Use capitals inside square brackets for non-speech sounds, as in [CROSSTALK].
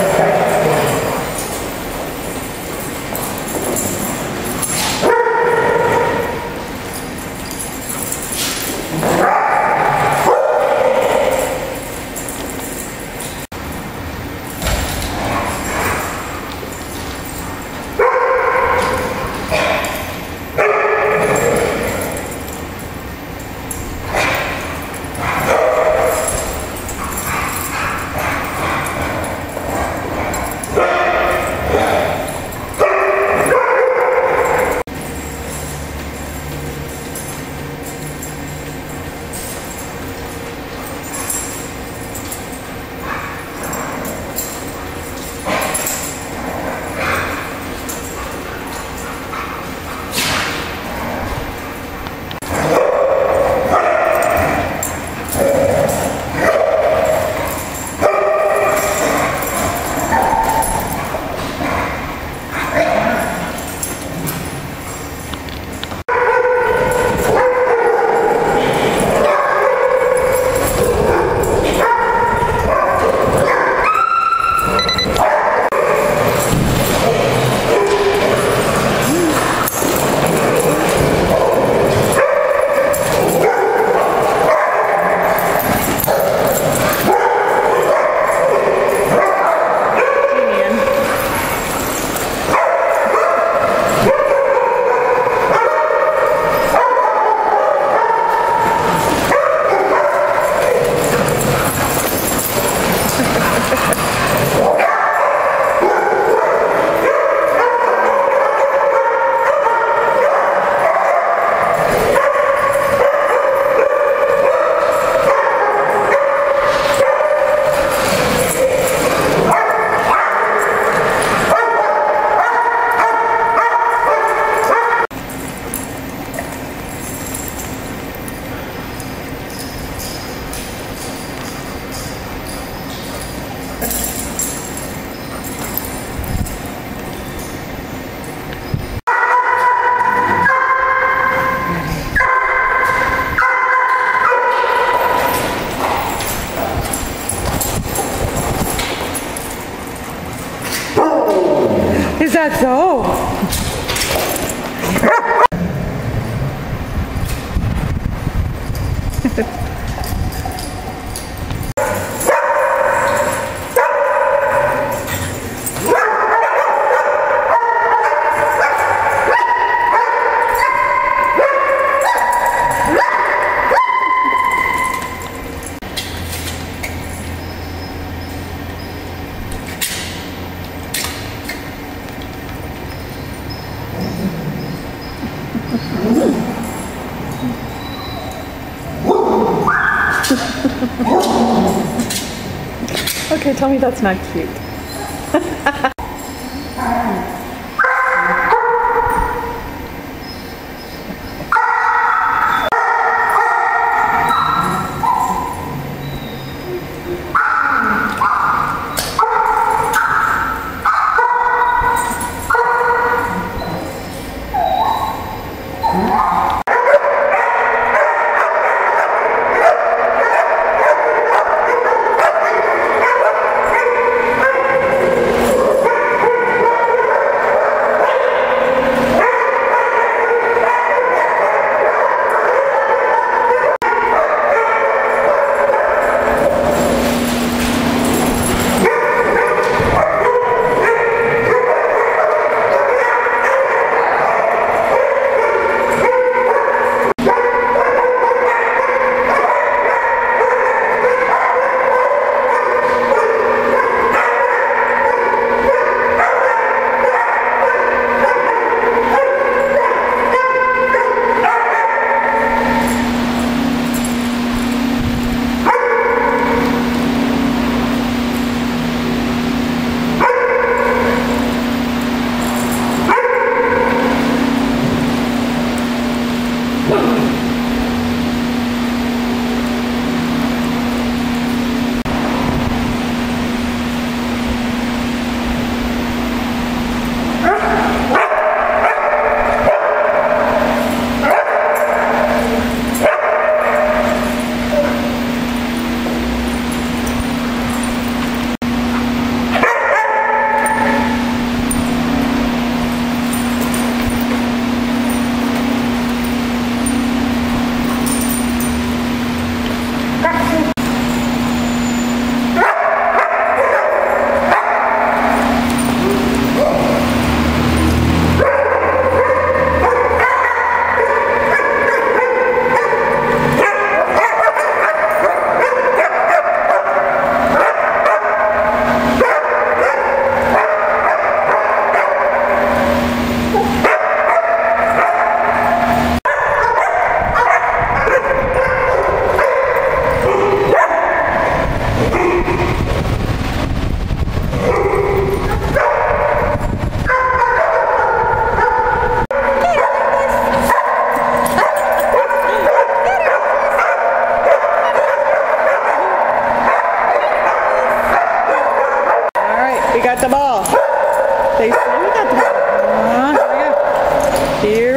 Okay. Is that so? [LAUGHS] [LAUGHS] Okay, tell me that's not cute. [LAUGHS] got the ball. They we got the ball. Uh. Here